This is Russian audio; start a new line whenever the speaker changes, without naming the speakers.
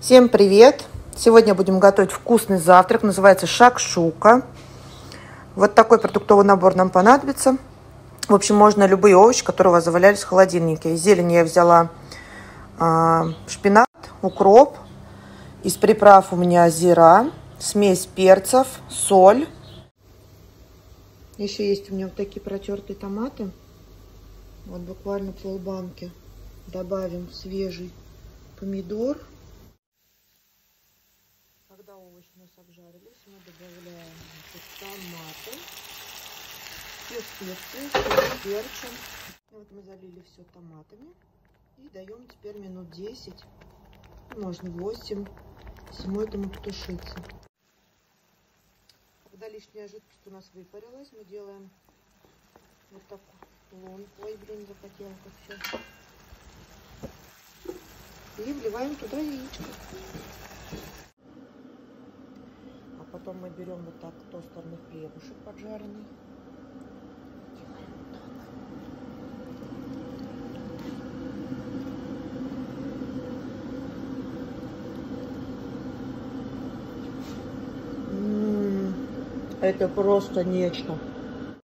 Всем привет! Сегодня будем готовить вкусный завтрак. Называется шакшука. Вот такой продуктовый набор нам понадобится. В общем, можно любые овощи, которые у вас завалялись в холодильнике. Из зелени я взяла э, шпинат, укроп. Из приправ у меня зира, смесь перцев, соль. Еще есть у меня вот такие протертые томаты. Вот буквально полбанки. Добавим свежий помидор. Овощи у нас обжарились, мы добавляем томаты, все специи, перчим. Вот мы залили все томатами и даем теперь минут 10, можно 8, всему этому потушиться. Когда лишняя жидкость у нас выпарилась, мы делаем вот так лун. Ой, блин, захотела как все. И вливаем туда яичко. Потом мы берем вот так тостерный хлебушек поджаренный. Это просто нечто.